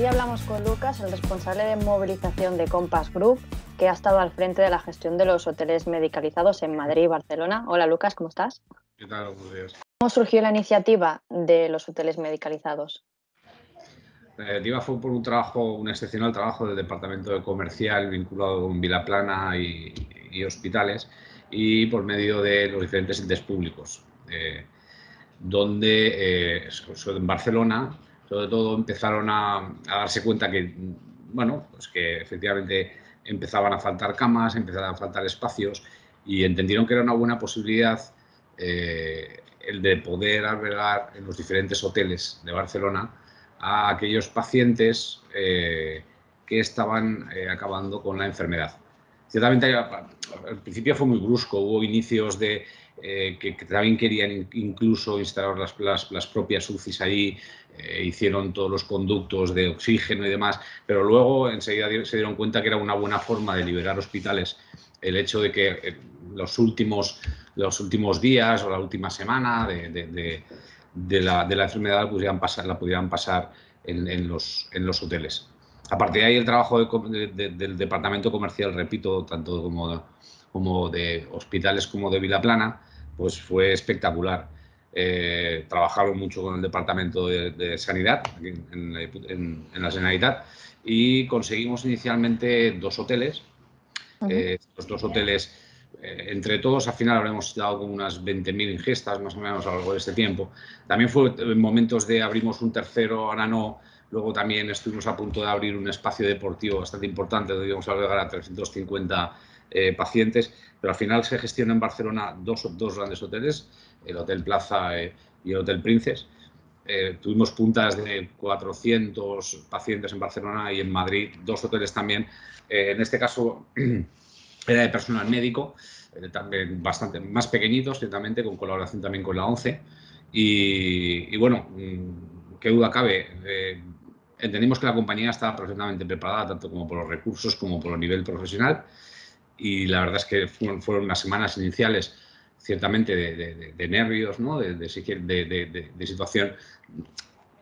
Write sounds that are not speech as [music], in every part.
Hoy hablamos con Lucas, el responsable de movilización de Compass Group, que ha estado al frente de la gestión de los hoteles medicalizados en Madrid y Barcelona. Hola Lucas, ¿cómo estás? ¿Qué tal? Buenos días. ¿Cómo surgió la iniciativa de los hoteles medicalizados? La iniciativa fue por un trabajo, un excepcional trabajo del Departamento de Comercial vinculado con Vilaplana y, y hospitales y por medio de los diferentes entes públicos, eh, donde eh, en Barcelona sobre todo empezaron a, darse cuenta que, bueno, pues que efectivamente empezaban a faltar camas, empezaban a faltar espacios y entendieron que era una buena posibilidad eh, el de poder albergar en los diferentes hoteles de Barcelona a aquellos pacientes eh, que estaban eh, acabando con la enfermedad. Ciertamente al principio fue muy brusco, hubo inicios de eh, que, también querían incluso instalar las, las, propias UCIs ahí, eh, hicieron todos los conductos de oxígeno y demás, pero luego enseguida se dieron cuenta que era una buena forma de liberar hospitales el hecho de que eh, los últimos, los últimos días o la última semana de, de, la, de la, enfermedad la pudieran pasar, la pudieran pasar en, los, en los hoteles. A partir de ahí el trabajo del departamento comercial, repito, tanto como, como de hospitales como de Vilaplana, pues fue espectacular. Eh, trabajaron mucho con el Departamento de, Sanidad en, la Generalitat y conseguimos inicialmente dos hoteles. Eh, los dos hoteles, eh, entre todos, al final habremos dado como unas 20.000 ingestas más o menos a lo largo de este tiempo. También fue en momentos de abrimos un tercero, ahora no. Luego también estuvimos a punto de abrir un espacio deportivo bastante importante, donde íbamos a llegar a 350 eh, pacientes, pero al final se gestiona en Barcelona dos, dos grandes hoteles, el Hotel Plaza eh, y el Hotel Princes. Eh, tuvimos puntas de 400 pacientes en Barcelona y en Madrid, dos hoteles también. en este caso [clears throat] era de personal médico, también bastante más pequeñitos, ciertamente, con colaboración también con la ONCE. Y, y bueno, mm, qué duda cabe, entendimos que la compañía estaba perfectamente preparada, tanto como por los recursos como por el nivel profesional y la verdad es que fueron, unas semanas iniciales ciertamente de, nervios, ¿no? de, de, situación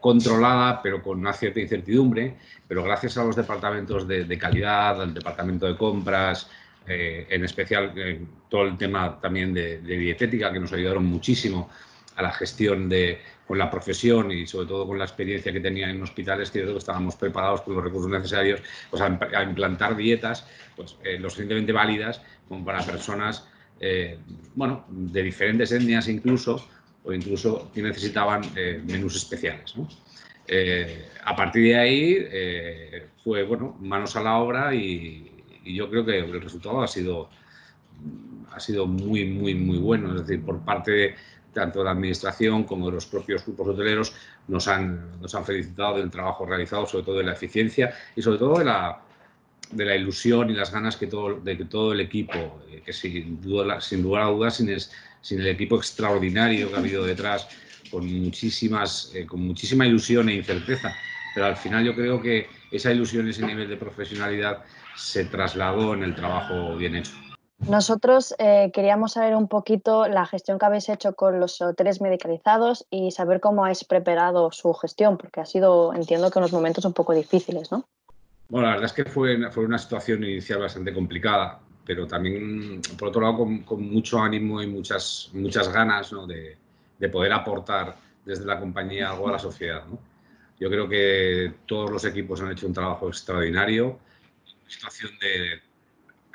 controlada, pero con una cierta incertidumbre, pero gracias a los departamentos de, calidad, al departamento de compras, eh, en especial eh, todo el tema también de, dietética, que nos ayudaron muchísimo a la gestión de, con la profesión y sobre todo con la experiencia que tenía en hospitales, que estábamos preparados con los recursos necesarios pues, a, implantar dietas pues, eh, lo suficientemente válidas como para personas eh, bueno, de diferentes etnias incluso, o incluso que necesitaban eh, menús especiales. a partir de ahí fue bueno, manos a la obra y, y yo creo que el resultado ha sido ha sido muy, muy, muy bueno. Es decir, por parte de, tanto la administración como los propios grupos hoteleros nos han, nos han felicitado del trabajo realizado, sobre todo de la eficiencia y sobre todo de la, de la ilusión y las ganas que todo, de que todo el equipo, eh, que sin, duda, sin lugar a dudas, sin, sin, el equipo extraordinario que ha habido detrás, con, muchísimas, eh, con muchísima ilusión e incerteza, pero al final yo creo que esa ilusión, ese nivel de profesionalidad se trasladó en el trabajo bien hecho. Nosotros eh, queríamos saber un poquito la gestión que habéis hecho con los hoteles medicalizados y saber cómo habéis preparado su gestión, porque ha sido, entiendo que unos momentos un poco difíciles, ¿no? Bueno, la verdad es que fue, fue una situación inicial bastante complicada, pero también, por otro lado, con, mucho ánimo y muchas, muchas ganas de, de, poder aportar desde la compañía algo a la sociedad. ¿no? Yo creo que todos los equipos han hecho un trabajo extraordinario. Situación de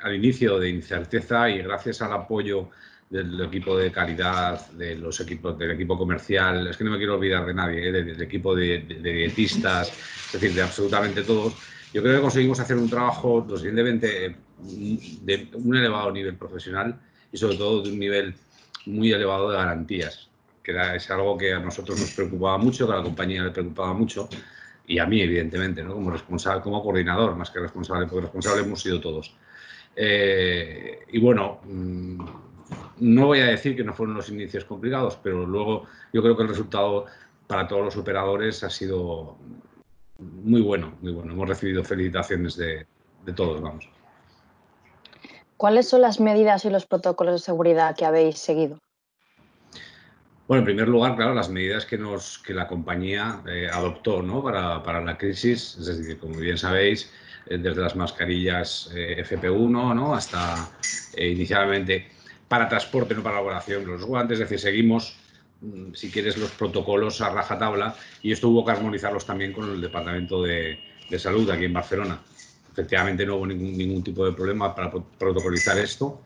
al inicio de incerteza y gracias al apoyo del equipo de calidad, de los equipos, del equipo comercial, es que no me quiero olvidar de nadie, ¿eh? del, equipo de, dietistas, es decir, de absolutamente todos, yo creo que conseguimos hacer un trabajo lo suficientemente de un elevado nivel profesional y sobre todo de un nivel muy elevado de garantías, que es algo que a nosotros nos preocupaba mucho, que a la compañía le preocupaba mucho y a mí, evidentemente, ¿no? como responsable, como coordinador, más que responsable, porque responsable hemos sido todos. Eh, y bueno, mm, no voy a decir que no fueron los inicios complicados, pero luego yo creo que el resultado para todos los operadores ha sido muy bueno, muy bueno. Hemos recibido felicitaciones de, todos, vamos. ¿Cuáles son las medidas y los protocolos de seguridad que habéis seguido? Bueno, en primer lugar, claro, las medidas que, nos, que la compañía eh, adoptó ¿no? para, para, la crisis, es decir, como bien sabéis, desde las mascarillas eh, FP1 ¿no? hasta inicialmente para transporte, no para elaboración, los guantes, es decir, seguimos, mm, si quieres, los protocolos a rajatabla y esto hubo que armonizarlos también con el Departamento de, de Salud aquí en Barcelona. Efectivamente, no hubo ningún, ningún tipo de problema para protocolizar esto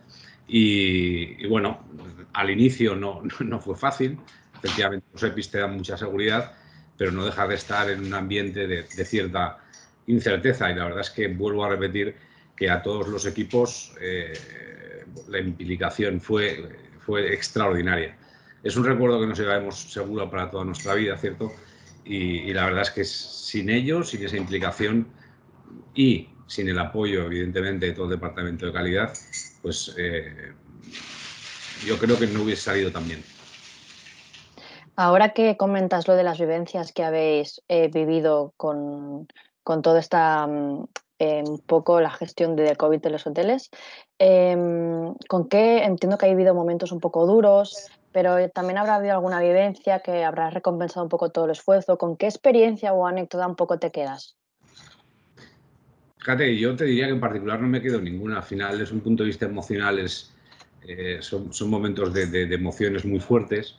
y, bueno, al inicio [laughs] no, no, fue fácil, efectivamente los EPIs te dan mucha seguridad, pero no deja de estar en un ambiente de, cierta incerteza y la verdad es que vuelvo a repetir que a todos los equipos eh, la implicación fue, fue extraordinaria. Es un recuerdo que nos llevaremos seguro para toda nuestra vida, ¿cierto? Y, la verdad es que sin ellos, sin esa implicación y sin el apoyo, evidentemente, de todo el departamento de calidad, pues eh, yo creo que no hubiese salido tan bien. Ahora que comentas lo de las vivencias que habéis eh, vivido con, con toda esta mm, eh, un poco la gestión de COVID de los hoteles, em, ¿con qué? Entiendo que ha habido momentos un poco duros, pero también habrá habido alguna vivencia que habrá recompensado un poco todo el esfuerzo. ¿Con qué experiencia o anécdota un poco te quedas? Fíjate, yo te diría que en particular no me quedo ninguna. Al final, desde un punto de vista emocional, es, eh, son, son, momentos de, de, emociones muy fuertes,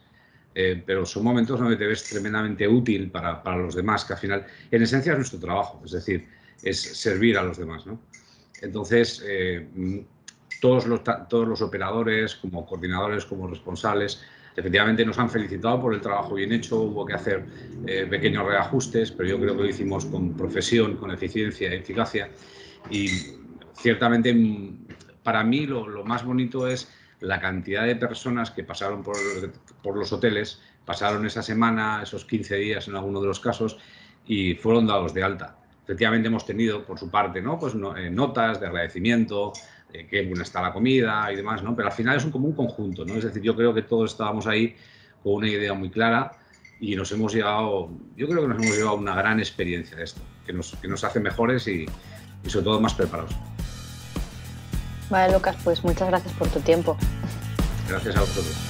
eh, pero son momentos donde te ves tremendamente útil para, para, los demás, que al final, en esencia, es nuestro trabajo, es decir, es servir a los demás. ¿no? Entonces, eh, todos, los, todos los operadores, como coordinadores, como responsables, Efectivamente nos han felicitado por el trabajo bien hecho, hubo que hacer eh, pequeños reajustes, pero yo creo que lo hicimos con profesión, con eficiencia y eficacia. Y ciertamente mm, para mí lo, más bonito es la cantidad de personas que pasaron por, por, los hoteles, pasaron esa semana, esos 15 días en alguno de los casos, y fueron dados de alta. Efectivamente hemos tenido por su parte ¿no? pues, eh, notas de agradecimiento, eh, qué buena está la comida y demás, ¿no? Pero al final es un, como un conjunto, ¿no? Es decir, yo creo que todos estábamos ahí con una idea muy clara y nos hemos llegado, yo creo que nos hemos llevado una gran experiencia de esto, que nos, que nos hace mejores y, y sobre todo más preparados. Vale, Lucas, pues muchas gracias por tu tiempo. Gracias a vosotros.